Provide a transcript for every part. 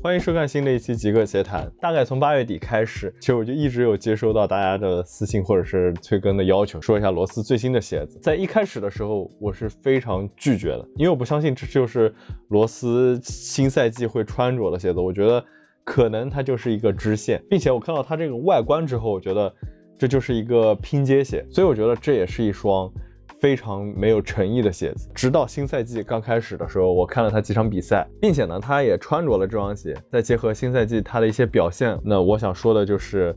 欢迎收看新的一期极客鞋谈。大概从八月底开始，其实我就一直有接收到大家的私信或者是催更的要求，说一下罗斯最新的鞋子。在一开始的时候，我是非常拒绝的，因为我不相信这就是罗斯新赛季会穿着的鞋子。我觉得可能它就是一个支线，并且我看到它这个外观之后，我觉得这就是一个拼接鞋，所以我觉得这也是一双。非常没有诚意的鞋子。直到新赛季刚开始的时候，我看了他几场比赛，并且呢，他也穿着了这双鞋。再结合新赛季他的一些表现，那我想说的就是，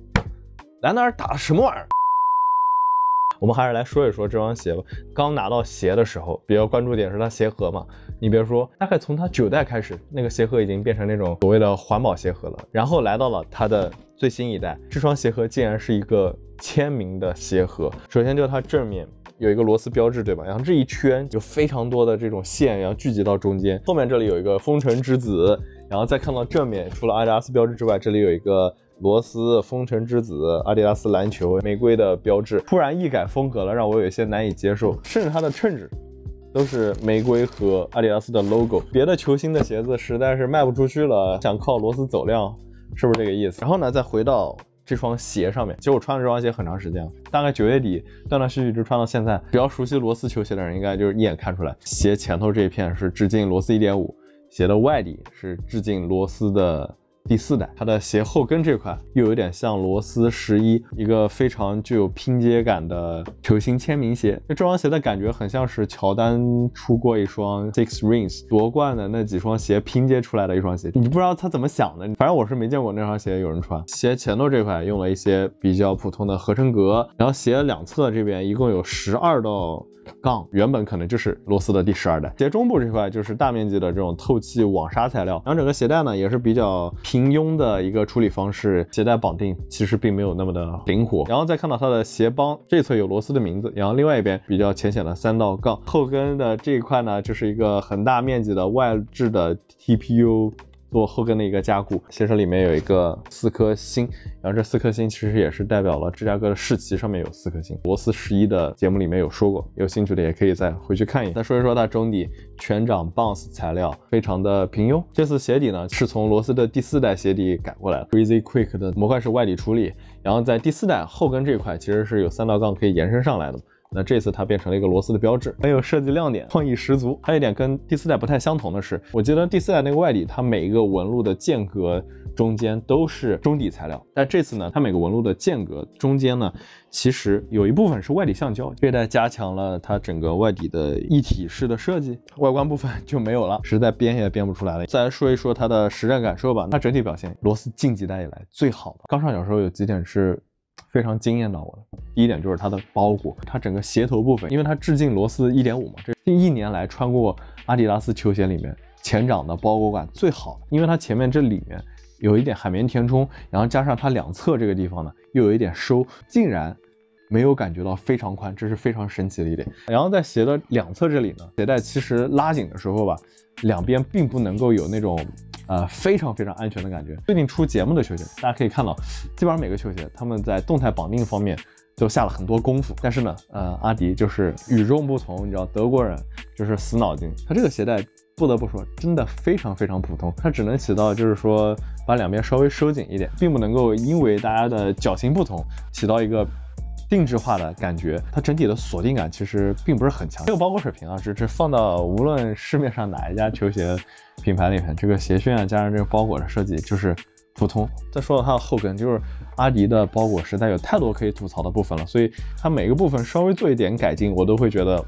兰纳尔打的什么玩意儿？我们还是来说一说这双鞋吧。刚拿到鞋的时候，比较关注点是它鞋盒嘛。你别说，大概从它九代开始，那个鞋盒已经变成那种所谓的环保鞋盒了。然后来到了它的最新一代，这双鞋盒竟然是一个签名的鞋盒。首先就是它正面。有一个螺丝标志，对吧？然后这一圈有非常多的这种线，然后聚集到中间。后面这里有一个风尘之子，然后再看到正面，除了阿迪达斯标志之外，这里有一个螺丝风尘之子、阿迪达斯篮球玫瑰的标志。突然一改风格了，让我有些难以接受。甚至它的衬纸都是玫瑰和阿迪达斯的 logo。别的球星的鞋子实在是卖不出去了，想靠螺丝走量，是不是这个意思？然后呢，再回到。这双鞋上面，其实我穿了这双鞋很长时间了，大概九月底断断续续一直穿到现在。比较熟悉罗斯球鞋的人，应该就是一眼看出来，鞋前头这一片是致敬罗斯一点五鞋的外底是致敬罗斯的。第四代，它的鞋后跟这块又有点像罗斯十一，一个非常具有拼接感的球星签名鞋。那这双鞋的感觉很像是乔丹出过一双 Six Rings 夺冠的那几双鞋拼接出来的一双鞋。你不知道他怎么想的，反正我是没见过那双鞋有人穿。鞋前头这块用了一些比较普通的合成革，然后鞋两侧这边一共有十二道。杠原本可能就是罗斯的第十二代，鞋中部这块就是大面积的这种透气网纱材料，然后整个鞋带呢也是比较平庸的一个处理方式，鞋带绑定其实并没有那么的灵活，然后再看到它的鞋帮这侧有螺丝的名字，然后另外一边比较浅显的三道杠，后跟的这一块呢就是一个很大面积的外置的 TPU。做后跟的一个加固，鞋舌里面有一个四颗星，然后这四颗星其实也是代表了芝加哥的市旗上面有四颗星。罗斯十一的节目里面有说过，有兴趣的也可以再回去看一下。再说一说它中底全掌 bounce 材料，非常的平庸。这次鞋底呢是从罗斯的第四代鞋底改过来的，Breezy Quick 的模块式外底处理，然后在第四代后跟这块其实是有三道杠可以延伸上来的。那这次它变成了一个螺丝的标志，很有设计亮点，创意十足。还有一点跟第四代不太相同的是，我记得第四代那个外底，它每一个纹路的间隔中间都是中底材料，但这次呢，它每个纹路的间隔中间呢，其实有一部分是外底橡胶，这一代加强了它整个外底的一体式的设计，外观部分就没有了，实在编也编不出来了。再来说一说它的实战感受吧，它整体表现，螺丝近几代以来最好的。刚上脚时候有几点是。非常惊艳到我的，第一点就是它的包裹，它整个鞋头部分，因为它致敬罗斯一点五嘛，这近一年来穿过阿迪达斯球鞋里面前掌的包裹感最好的，因为它前面这里面有一点海绵填充，然后加上它两侧这个地方呢又有一点收，竟然没有感觉到非常宽，这是非常神奇的一点。然后在鞋的两侧这里呢，鞋带其实拉紧的时候吧，两边并不能够有那种。呃，非常非常安全的感觉。最近出节目的球鞋，大家可以看到，基本上每个球鞋他们在动态绑定方面都下了很多功夫。但是呢，呃，阿迪就是与众不同，你知道，德国人就是死脑筋。他这个鞋带不得不说，真的非常非常普通，它只能起到就是说把两边稍微收紧一点，并不能够因为大家的脚型不同起到一个。定制化的感觉，它整体的锁定感其实并不是很强。这个包裹水平啊，这这放到无论市面上哪一家球鞋品牌里面，这个鞋楦啊加上这个包裹的设计就是普通。再说到它的后跟，就是阿迪的包裹实在有太多可以吐槽的部分了，所以它每个部分稍微做一点改进，我都会觉得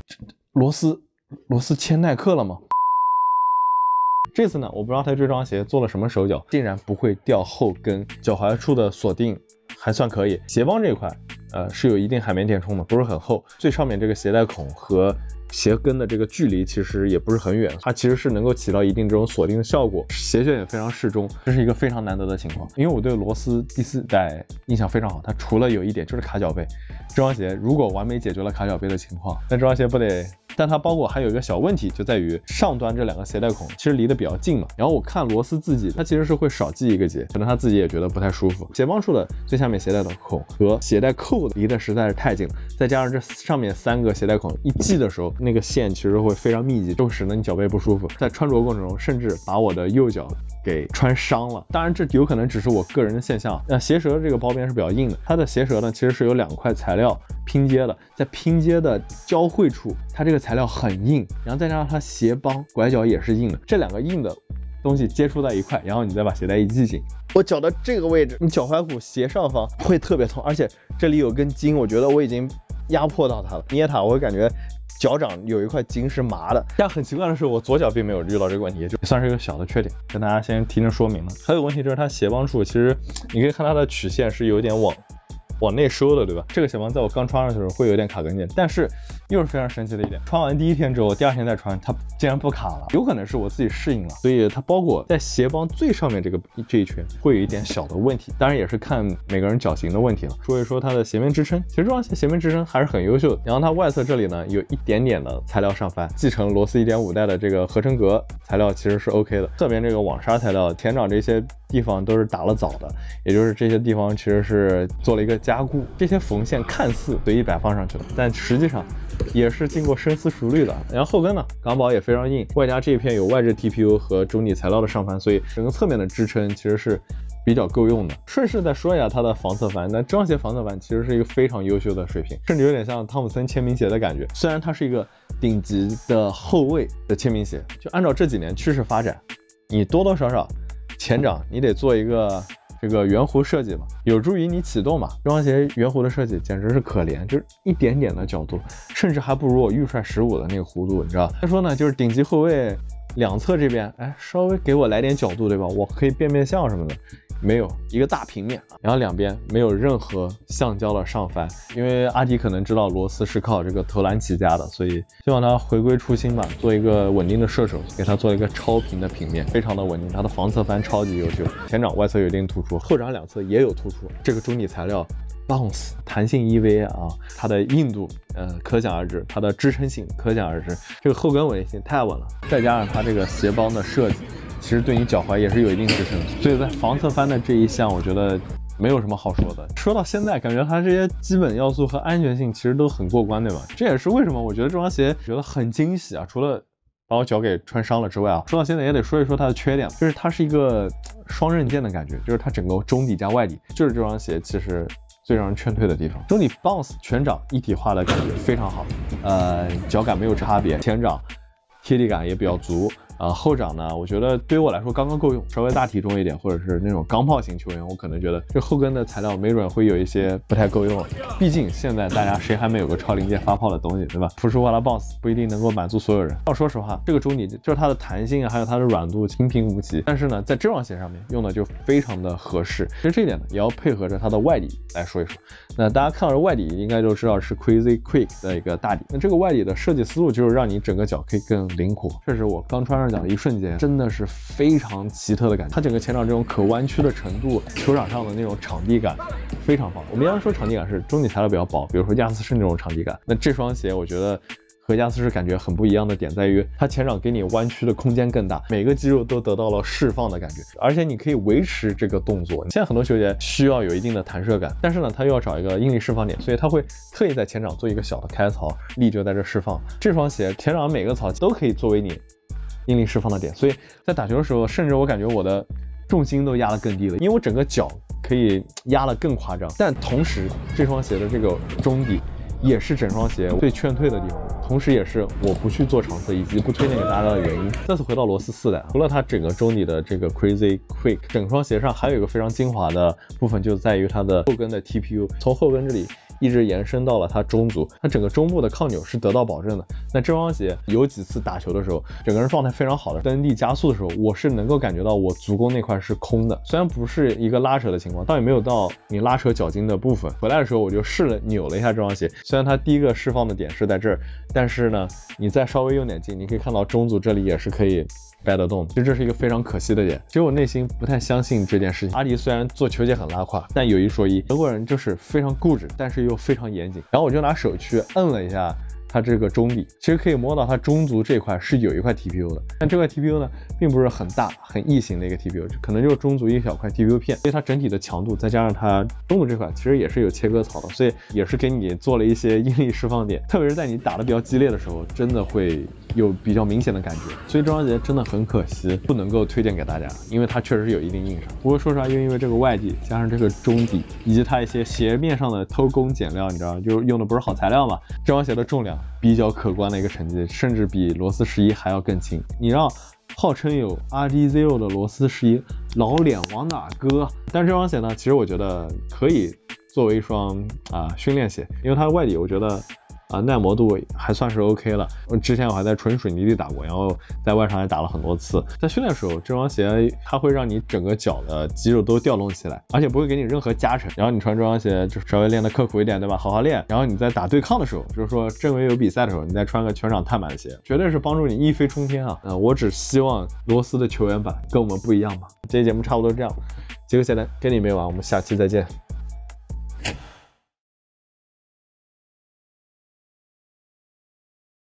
螺丝螺丝签耐克了吗？这次呢，我不知道它这双鞋做了什么手脚，竟然不会掉后跟，脚踝处的锁定还算可以，鞋帮这一块。呃，是有一定海绵填充的，不是很厚。最上面这个鞋带孔和鞋跟的这个距离其实也不是很远，它其实是能够起到一定这种锁定的效果。鞋楦也非常适中，这是一个非常难得的情况。因为我对罗斯第四代印象非常好，它除了有一点就是卡脚背，这双鞋如果完美解决了卡脚背的情况，那这双鞋不得。但它包裹还有一个小问题，就在于上端这两个鞋带孔其实离得比较近嘛。然后我看罗斯自己，它其实是会少系一个结，可能他自己也觉得不太舒服。鞋帮处的最下面鞋带的孔和鞋带扣的离得实在是太近了，再加上这上面三个鞋带孔一系的时候，那个线其实会非常密集，就使得你脚背不舒服。在穿着过程中，甚至把我的右脚给穿伤了。当然，这有可能只是我个人的现象。那鞋舌的这个包边是比较硬的，它的鞋舌呢其实是有两块材料拼接的，在拼接的交汇处，它这个材料很硬，然后再加上它鞋帮拐角也是硬的，这两个硬的东西接触在一块，然后你再把鞋带一系紧，我脚的这个位置，你脚踝骨斜上方会特别痛，而且这里有根筋，我觉得我已经压迫到它了，捏它我会感觉。脚掌有一块筋是麻的，但很奇怪的是，我左脚并没有遇到这个问题，也就算是一个小的缺点，跟大家先提前说明了。还有问题就是它鞋帮处，其实你可以看它的曲线是有点往。往内收的，对吧？这个鞋帮在我刚穿上的时候会有点卡跟腱，但是又是非常神奇的一点，穿完第一天之后，第二天再穿，它竟然不卡了。有可能是我自己适应了，所以它包裹在鞋帮最上面这个这一圈会有一点小的问题，当然也是看每个人脚型的问题了。说一说它的鞋面支撑，其实这双鞋鞋面支撑还是很优秀的。然后它外侧这里呢有一点点的材料上翻，继承罗斯一点五代的这个合成革材料其实是 OK 的。侧边这个网纱材料，前掌这些地方都是打了枣的，也就是这些地方其实是做了一个加。固这些缝线看似随意摆放上去了，但实际上也是经过深思熟虑的。然后后跟呢，港宝也非常硬，外加这一片有外置 TPU 和中底材料的上翻，所以整个侧面的支撑其实是比较够用的。顺势再说一下它的防侧翻，那这双鞋防侧翻其实是一个非常优秀的水平，甚至有点像汤姆森签名鞋的感觉。虽然它是一个顶级的后卫的签名鞋，就按照这几年趋势发展，你多多少少前掌你得做一个。这个圆弧设计嘛，有助于你启动嘛。这双鞋圆弧的设计简直是可怜，就是一点点的角度，甚至还不如我预帅十五的那个弧度，你知道？再说呢，就是顶级后卫两侧这边，哎，稍微给我来点角度，对吧？我可以变变相什么的。没有一个大平面，然后两边没有任何橡胶的上翻，因为阿迪可能知道罗斯是靠这个投篮起家的，所以希望他回归初心吧，做一个稳定的射手，给他做一个超平的平面，非常的稳定。他的防侧翻超级优秀，前掌外侧有一定突出，后掌两侧也有突出。这个中底材料 Bounce 弹性 EV 啊，它的硬度呃可想而知，它的支撑性可想而知，这个后跟稳定性太稳了，再加上它这个鞋帮的设计。其实对你脚踝也是有一定支撑，所以在防侧翻的这一项，我觉得没有什么好说的。说到现在，感觉它这些基本要素和安全性其实都很过关，对吧？这也是为什么我觉得这双鞋觉得很惊喜啊！除了把我脚给穿伤了之外啊，说到现在也得说一说它的缺点，就是它是一个双刃剑的感觉，就是它整个中底加外底，就是这双鞋其实最让人劝退的地方。中底 bounce 全掌一体化的感觉非常好，呃，脚感没有差别，前掌贴地感也比较足。啊，后掌呢？我觉得对于我来说刚刚够用，稍微大体重一点，或者是那种钢炮型球员，我可能觉得这后跟的材料没准会有一些不太够用。毕竟现在大家谁还没有个超临界发泡的东西，对吧？朴实无华 Boss 不一定能够满足所有人。要说实话，这个中底就是它的弹性啊，还有它的软度平平无奇。但是呢，在这双鞋上面用的就非常的合适。其实这一点呢，也要配合着它的外底来说一说。那大家看到这外底，应该就知道是 Crazy Quick 的一个大底。那这个外底的设计思路就是让你整个脚可以更灵活。确实我刚穿上脚的一瞬间，真的是非常奇特的感觉。它整个前掌这种可弯曲的程度，球场上的那种场地感非常棒。我们一般说场地感是中底材料比较薄，比如说亚瑟士那种场地感。那这双鞋，我觉得。和亚瑟士感觉很不一样的点在于，它前掌给你弯曲的空间更大，每个肌肉都得到了释放的感觉，而且你可以维持这个动作。现在很多球鞋需要有一定的弹射感，但是呢，它又要找一个应力释放点，所以它会特意在前掌做一个小的开槽，力就在这释放。这双鞋前掌每个槽都可以作为你应力释放的点，所以在打球的时候，甚至我感觉我的重心都压得更低了，因为我整个脚可以压得更夸张。但同时，这双鞋的这个中底。也是整双鞋最劝退的地方，同时也是我不去做长测以及不推荐给大家的原因。再次回到罗斯四代，除了它整个中底的这个 Crazy Quick，整双鞋上还有一个非常精华的部分，就在于它的后跟的 TPU，从后跟这里。一直延伸到了它中足，它整个中部的抗扭是得到保证的。那这双鞋有几次打球的时候，整个人状态非常好的蹬地加速的时候，我是能够感觉到我足弓那块是空的，虽然不是一个拉扯的情况，倒也没有到你拉扯脚筋的部分。回来的时候我就试了扭了一下这双鞋，虽然它第一个释放的点是在这儿，但是呢，你再稍微用点劲，你可以看到中足这里也是可以。掰得动，其实这是一个非常可惜的点。其实我内心不太相信这件事情。阿迪虽然做球鞋很拉胯，但有一说一，德国人就是非常固执，但是又非常严谨。然后我就拿手去摁了一下。它这个中底其实可以摸到它中足这块是有一块 TPU 的，但这块 TPU 呢并不是很大很异形的一个 TPU，可能就是中足一小块 TPU 片，所以它整体的强度再加上它中足这块其实也是有切割槽的，所以也是给你做了一些 应力释放点，特别是在你打的比较激烈的时候，真的会有比较明显的感觉，所以这双鞋真的很可惜，不能够推荐给大家，因为它确实是有一定硬伤。不过说实话，又因为这个外底加上这个中底，以及它一些鞋面上的偷工减料，你知道，就用的不是好材料嘛，这双鞋的重量比较可观的一个成绩，甚至比罗斯十一还要更轻。你让号称有 RD Zero 的罗斯十一老脸往哪搁？但这双鞋呢，其实我觉得可以作为一双啊训练鞋，因为它的外底我觉得。啊，耐磨度还算是 OK 了。之前我还在纯水泥地打过，然后在外场也打了很多次。在训练的时候，这双鞋它会让你整个脚的肌肉都调动起来，而且不会给你任何加成。然后你穿这双鞋就稍微练得刻苦一点，对吧？好好练。然后你在打对抗的时候，就是说正为有比赛的时候，你再穿个全场碳板鞋，绝对是帮助你一飞冲天啊！嗯，我只希望罗斯的球员版跟我们不一样吧。这期节目差不多这样，杰克鞋单跟你没完，我们下期再见。